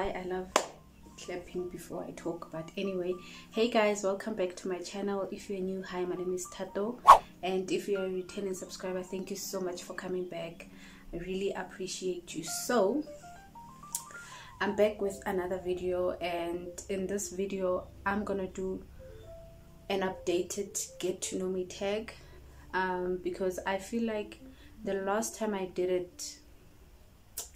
why I love clapping before I talk but anyway. Hey guys welcome back to my channel. If you're new hi my name is Thato. And if you're a returning subscriber thank you so much for coming back. I really appreciate you. So I'm back with another video and in this video I'm gonna do an updated get to know me tag um, because I feel like the last time I did it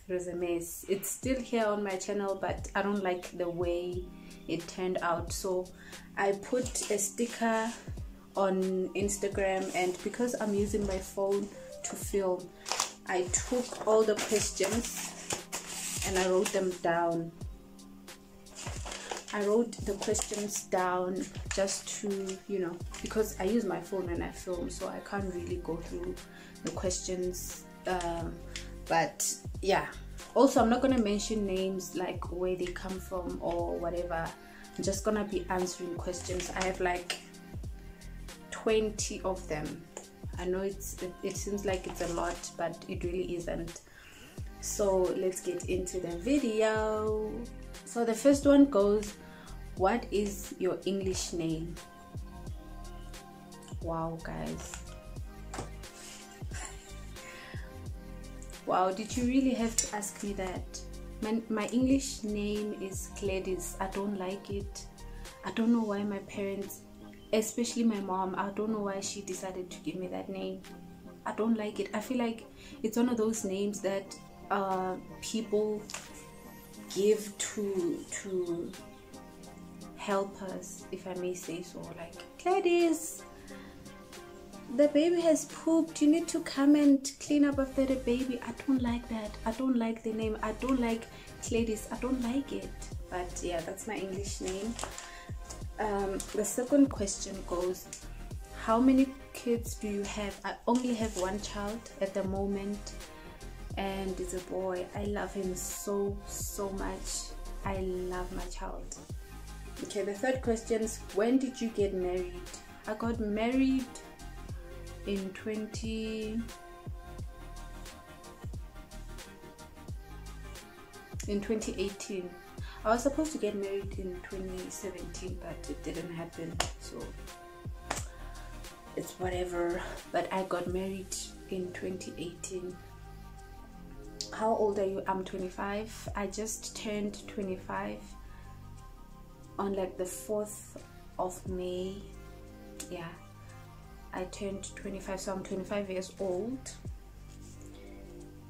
mess it's still here on my channel but i don't like the way it turned out. So i put a sticker on instagram and because i'm using my phone to film i took all the questions and i wrote them down. I wrote the questions down just to, you know, because I use my phone when I film, so I can't really go through the questions um, but yeah. Also i'm not going to mention names like where they come from or whatever. I'm just gonna be answering questions. I have like 20 of them. I know it's it, it seems like it's a lot but it really isn't. So let's get into the video. So the first one goes what is your english name? Wow guys Wow, did you really have to ask me that? My, my English name is Gladys. I don't like it. I don't know why my parents, especially my mom, I don't know why she decided to give me that name. I don't like it. I feel like it's one of those names that uh, people give to to help us, if I may say so. Like Gladys, the baby has pooped. You need to come and clean up after the baby. I don't like that. I don't like the name. I don't like Gladys. I don't like it. But yeah that's my english name. Um, the second question goes how many kids do you have? I only have one child at the moment and it's a boy. I love him so so much. I love my child. Okay the third question is when did you get married? I got married in 20 in 2018 I was supposed to get married in 2017 but it didn't happen so it's whatever. But I got married in 2018 how old are you? I'm 25 I just turned 25 on like the 4th of May. Yeah I turned 25 so I'm 25 years old.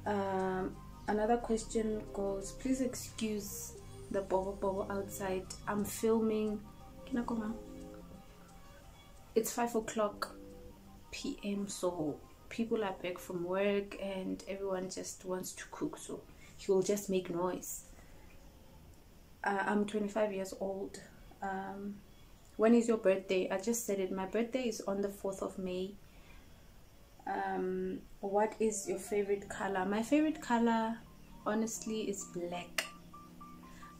Um, another question goes please excuse the bobo bobo outside. I'm filming can I it's 5 o'clock p.m so people are back from work and everyone just wants to cook so he will just make noise. Uh, I'm 25 years old. Um, when is your birthday? I just said it. My birthday is on the 4th of may. Um what is your favorite color? My favorite color honestly is black.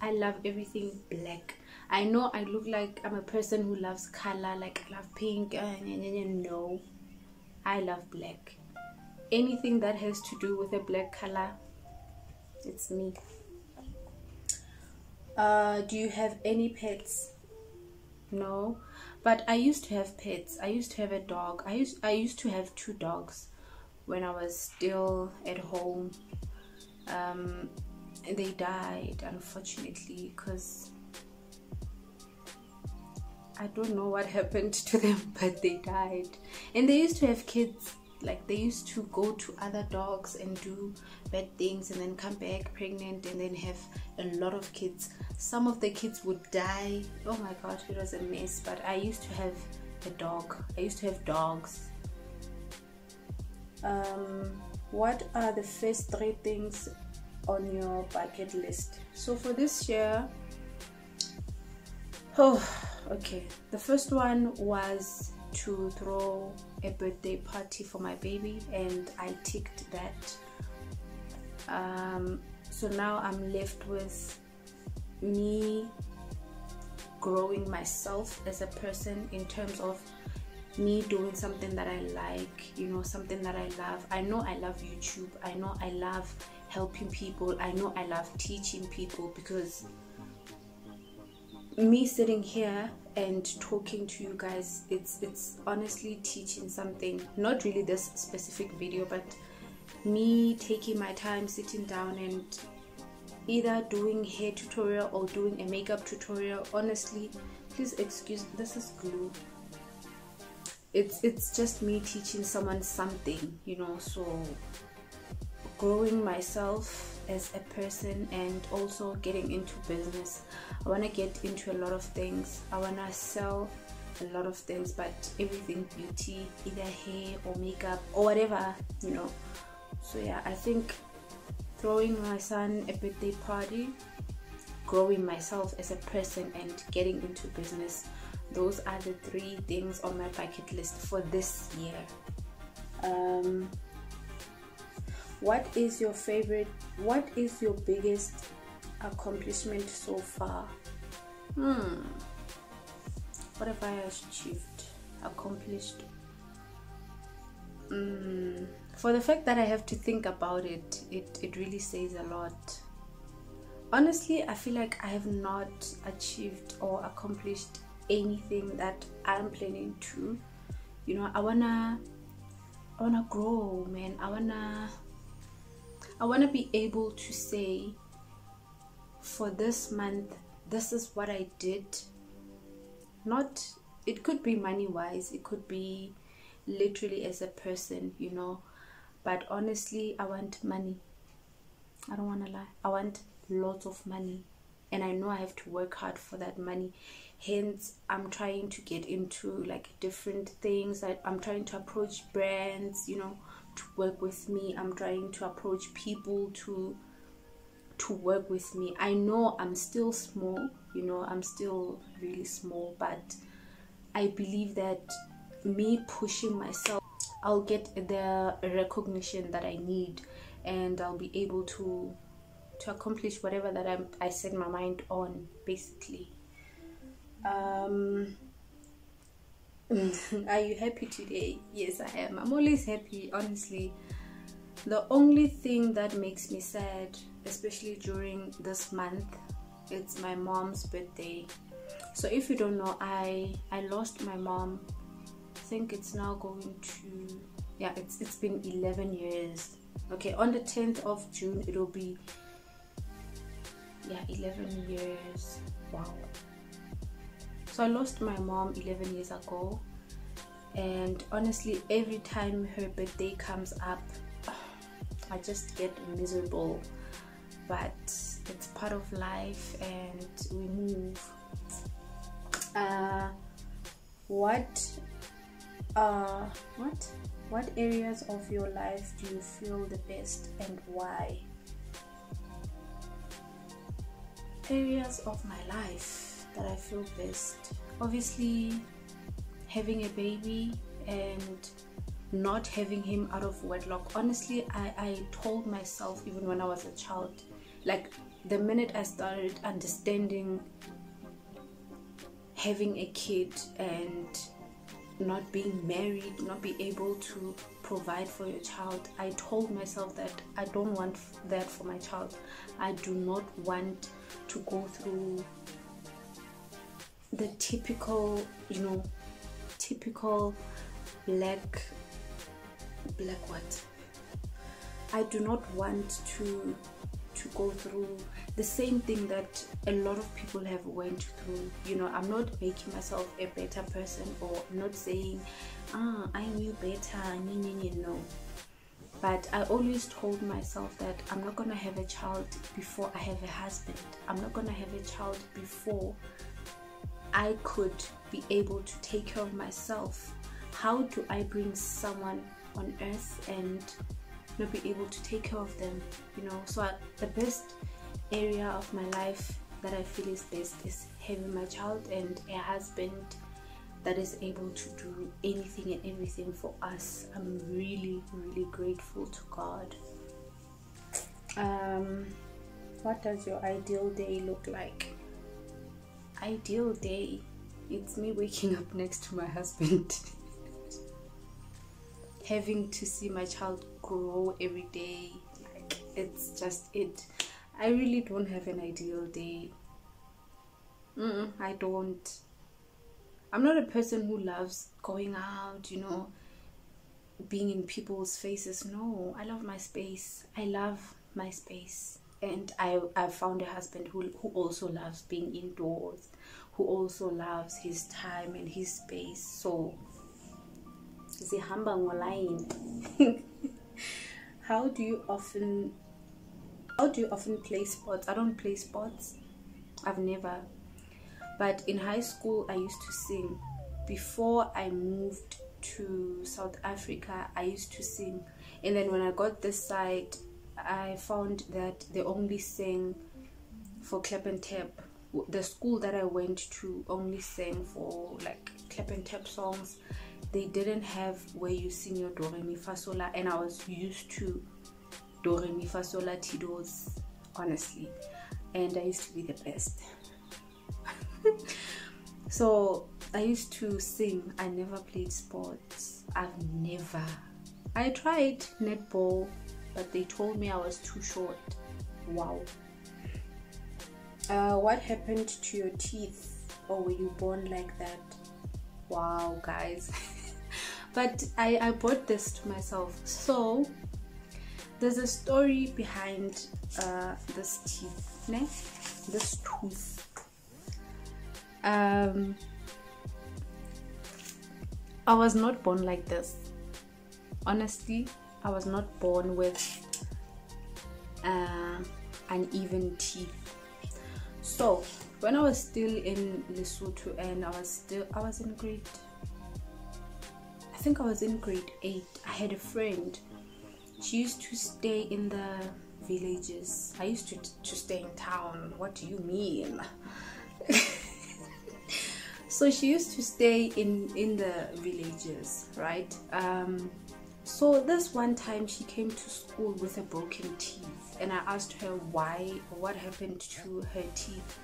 I love everything black. I know i look like i'm a person who loves color like i love pink uh, no. I love black. Anything that has to do with a black color it's me. Uh, do you have any pets no. But i used to have pets. I used to have a dog. I used i used to have two dogs when i was still at home. Um and they died unfortunately because i don't know what happened to them but they died. And they used to have kids like they used to go to other dogs and do bad things and then come back pregnant and then have a lot of kids. Some of the kids would die. Oh my god it was a mess but i used to have a dog. I used to have dogs. Um, what are the first three things on your bucket list? So for this year oh okay. The first one was to throw a birthday party for my baby and I ticked that um, so now I'm left with me growing myself as a person in terms of me doing something that I like, you know, something that I love. I know I love YouTube. I know I love helping people. I know I love teaching people because me sitting here and talking to you guys it's it's honestly teaching something. Not really this specific video but me taking my time sitting down and either doing hair tutorial or doing a makeup tutorial. Honestly please excuse this is glue. It's it's just me teaching someone something you know so growing myself as a person and also getting into business. I want to get into a lot of things. I want to sell a lot of things but everything beauty either hair or makeup or whatever you know. So yeah i think throwing my son a birthday party growing myself as a person and getting into business those are the three things on my bucket list for this year. Um, what is your favorite what is your biggest accomplishment so far? Hmm. What have i achieved accomplished? Mm, for the fact that i have to think about it it it really says a lot. Honestly i feel like i have not achieved or accomplished anything that i'm planning to. You know i wanna i wanna grow man. I wanna I want to be able to say for this month, this is what I did. Not, it could be money wise, it could be literally as a person, you know. But honestly, I want money. I don't want to lie. I want lots of money. And I know I have to work hard for that money. Hence, I'm trying to get into like different things. I, I'm trying to approach brands, you know to work with me. I'm trying to approach people to to work with me. I know i'm still small you know i'm still really small but i believe that me pushing myself i'll get the recognition that i need and i'll be able to to accomplish whatever that I'm, i set my mind on basically. Um Are you happy today? Yes, I am. I'm always happy, honestly. The only thing that makes me sad, especially during this month, it's my mom's birthday. So if you don't know, I I lost my mom. I think it's now going to yeah, it's it's been 11 years. Okay, on the 10th of June it'll be yeah, 11 years. Wow. So I lost my mom 11 years ago, and honestly, every time her birthday comes up, I just get miserable. But it's part of life, and we move. Uh, what, uh, what, what areas of your life do you feel the best, and why? Areas of my life that I feel best. Obviously, having a baby and not having him out of wedlock. Honestly, I, I told myself even when I was a child, like the minute I started understanding having a kid and not being married, not be able to provide for your child, I told myself that I don't want that for my child. I do not want to go through the typical, you know, typical black, black what? I do not want to to go through the same thing that a lot of people have went through. You know i'm not making myself a better person or not saying ah i knew better. No. But i always told myself that i'm not gonna have a child before i have a husband. I'm not gonna have a child before I could be able to take care of myself, how do I bring someone on earth and not be able to take care of them? You know, so I, the best area of my life that I feel is best is having my child and a husband that is able to do anything and everything for us. I'm really, really grateful to God. Um, what does your ideal day look like? Ideal day it's me waking up next to my husband. Having to see my child grow every day like it's just it i really don't have an ideal day. Mm-mm, i don't. I'm not a person who loves going out you know being in people's faces. No i love my space. I love my space and i i found a husband who who also loves being indoors who also loves his time and his space. So zihamba line how do you often how do you often play sports? I don't play sports. I've never. But in high school i used to sing. Before i moved to south africa i used to sing. And then when i got this side i found that they only sing for clap and tap the school that i went to only sang for like clap and tap songs. They didn't have where you sing your do re mi fa sol la and i was used to do re mi fa sol la tidos honestly. And i used to be the best. So i used to sing. I never played sports. I've never. I tried netball but they told me i was too short. Wow. Uh, what happened to your teeth? Or were you born like that? Wow guys. But I, I bought this to myself. So there's a story behind uh, this teeth ne? this tooth. Um, I was not born like this. Honestly I was not born with uh, uneven teeth so when I was still in Lesotho and I was still I was in grade I think I was in grade 8 I had a friend. She used to stay in the villages. I used to, to stay in town. What do you mean? So she used to stay in in the villages right? Um, so this one time she came to school with a broken teeth and I asked her why what happened to her teeth.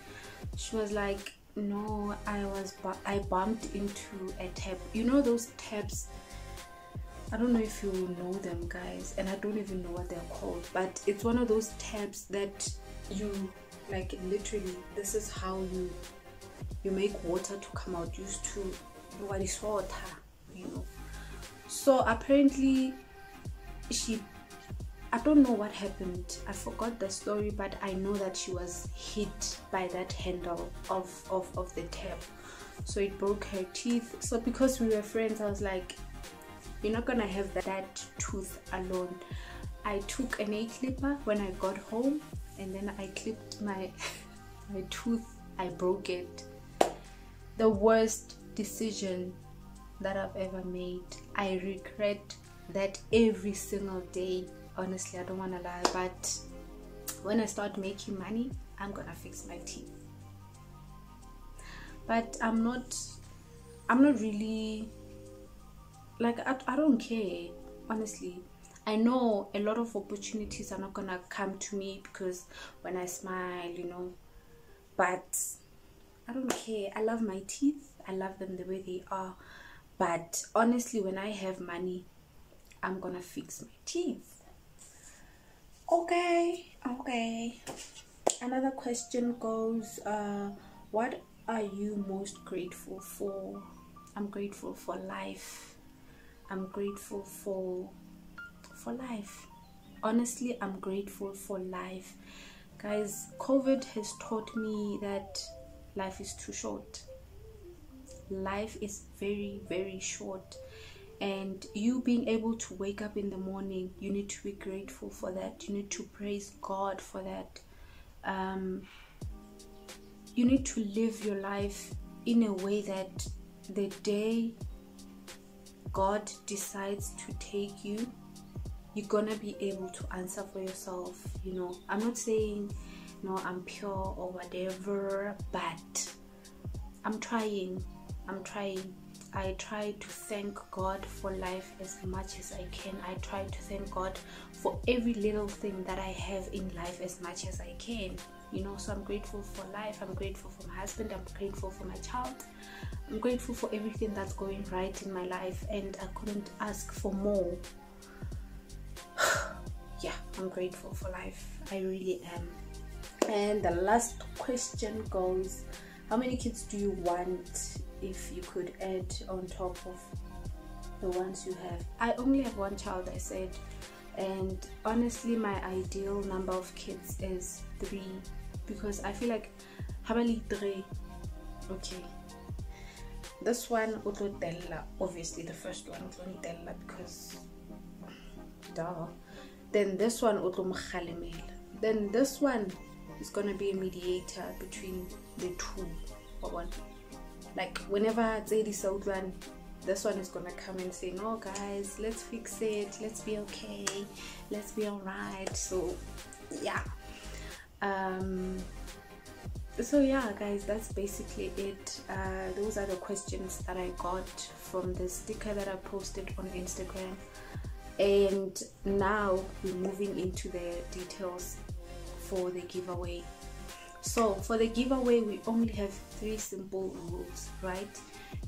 She was like no i was i bumped into a tap. You know those taps? I don't know if you know them guys and i don't even know what they're called but it's one of those taps that you like literally this is how you you make water to come out. Used to what is water you know so apparently she I don't know what happened. I forgot the story, but I know that she was hit by that handle of, of, of the tap. So it broke her teeth. So because we were friends, I was like, you're not gonna have that tooth alone. I took a nail clipper when I got home and then I clipped my my tooth. I broke it. The worst decision that I've ever made. I regret that every single day honestly i don't want to lie but when i start making money i'm gonna fix my teeth. But i'm not i'm not really like I, I don't care honestly. I know a lot of opportunities are not gonna come to me because when i smile you know but i don't care. I love my teeth. I love them the way they are but honestly when i have money i'm gonna fix my teeth. Okay okay. Another question goes uh what are you most grateful for? I'm grateful for life. I'm grateful for for life. Honestly i'm grateful for life. Guys covid has taught me that life is too short life is very very short. And you being able to wake up in the morning you need to be grateful for that. You need to praise god for that. Um, you need to live your life in a way that the day god decides to take you you're gonna be able to answer for yourself. You know i'm not saying no i'm pure or whatever but i'm trying i'm trying I try to thank God for life as much as I can. I try to thank God for every little thing that I have in life as much as I can. You know, so I'm grateful for life. I'm grateful for my husband. I'm grateful for my child. I'm grateful for everything that's going right in my life, and I couldn't ask for more. yeah, I'm grateful for life. I really am. And the last question goes How many kids do you want if you could add on top of the ones you have? I only have one child, I said. And honestly, my ideal number of kids is three because I feel like Habali three. Okay. This one Utlotella, obviously the first one Utlotella because duh. Then this one Utlomkhalemela. Then this one is gonna be a mediator between the two. or One. Like whenever Zedi one, this one is gonna come and say, No guys, let's fix it, let's be okay, let's be alright. So yeah. Um so yeah guys that's basically it. Uh, those are the questions that i got from the sticker that i posted on instagram. And now we're moving into the details for the giveaway so for the giveaway we only have three simple rules right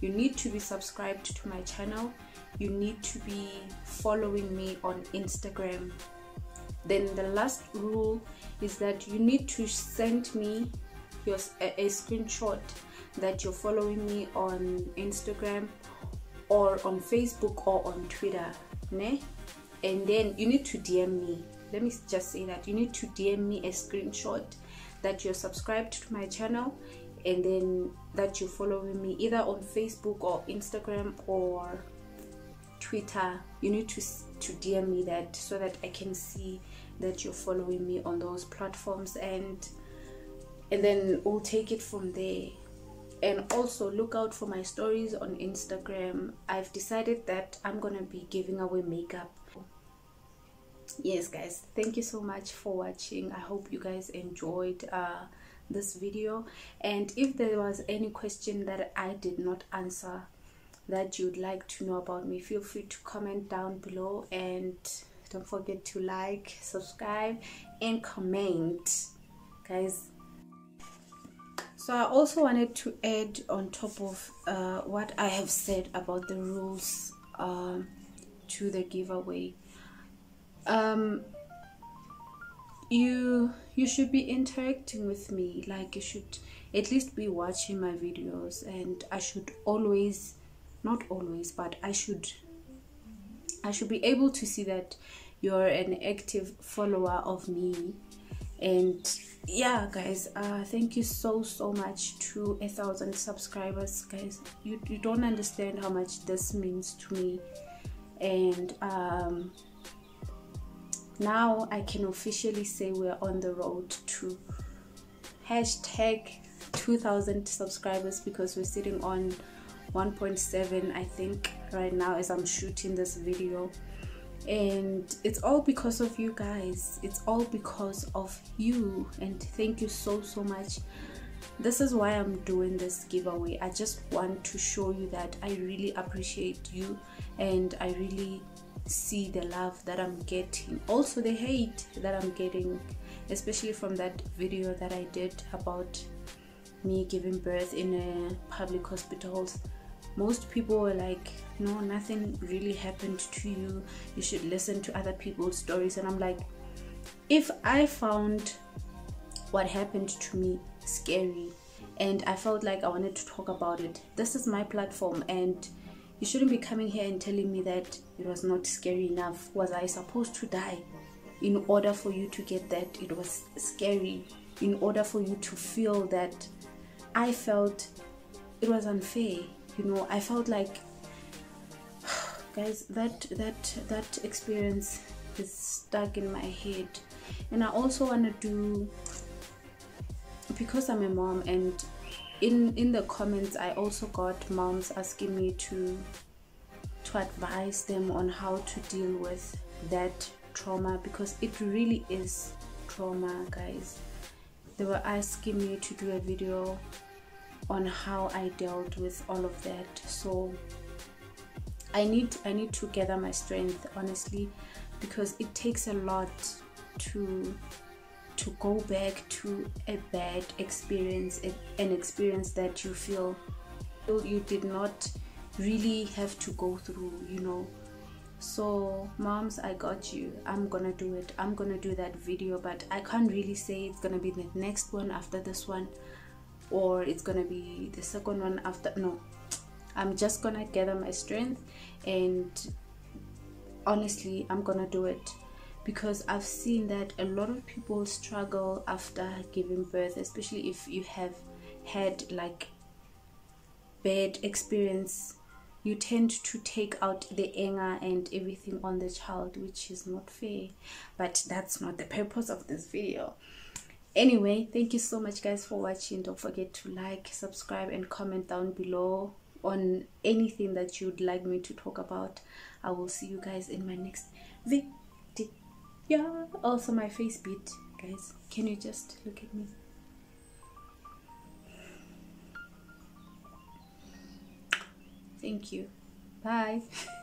you need to be subscribed to my channel you need to be following me on instagram then the last rule is that you need to send me your a, a screenshot that you're following me on Instagram or on Facebook or on Twitter, ne? And then you need to DM me. Let me just say that you need to DM me a screenshot that you're subscribed to my channel and then that you're following me either on Facebook or Instagram or Twitter. You need to to DM me that so that I can see that you're following me on those platforms and and then we'll take it from there. And also look out for my stories on instagram. I've decided that i'm gonna be giving away makeup yes guys. Thank you so much for watching. I hope you guys enjoyed uh, this video. And if there was any question that i did not answer that you'd like to know about me feel free to comment down below. And don't forget to like subscribe and comment guys. So I also wanted to add on top of uh, what I have said about the rules um, to the giveaway. Um, you you should be interacting with me. Like you should at least be watching my videos. And I should always not always but I should I should be able to see that you're an active follower of me. And yeah guys uh thank you so so much to a thousand subscribers. Guys you, you don't understand how much this means to me. And um now i can officially say we're on the road to hashtag 2000 subscribers because we're sitting on 1.7 i think right now as i'm shooting this video. And it's all because of you guys. It's all because of you. And thank you so so much. This is why i'm doing this giveaway. I just want to show you that i really appreciate you and i really see the love that i'm getting. Also the hate that i'm getting especially from that video that i did about me giving birth in a public hospitals most people were like no nothing really happened to you. You should listen to other people's stories. And i'm like if i found what happened to me scary and i felt like i wanted to talk about it this is my platform and you shouldn't be coming here and telling me that it was not scary enough. Was i supposed to die? In order for you to get that it was scary. In order for you to feel that i felt it was unfair you know? I felt like guys that that that experience is stuck in my head. And i also want to do because i'm a mom and in in the comments i also got moms asking me to to advise them on how to deal with that trauma because it really is trauma guys they were asking me to do a video on how I dealt with all of that. So I need I need to gather my strength honestly because it takes a lot to to go back to a bad experience an experience that you feel you did not really have to go through you know? So moms i got you. I'm gonna do it. I'm gonna do that video but i can't really say it's gonna be the next one after this one or it's gonna be the second one after no. I'm just gonna gather my strength and honestly i'm gonna do it because i've seen that a lot of people struggle after giving birth especially if you have had like bad experience. You tend to take out the anger and everything on the child which is not fair but that's not the purpose of this video. Anyway thank you so much guys for watching. Don't forget to like subscribe and comment down below on anything that you'd like me to talk about. I will see you guys in my next video yeah also my face beat guys. Can you just look at me? Thank you. Bye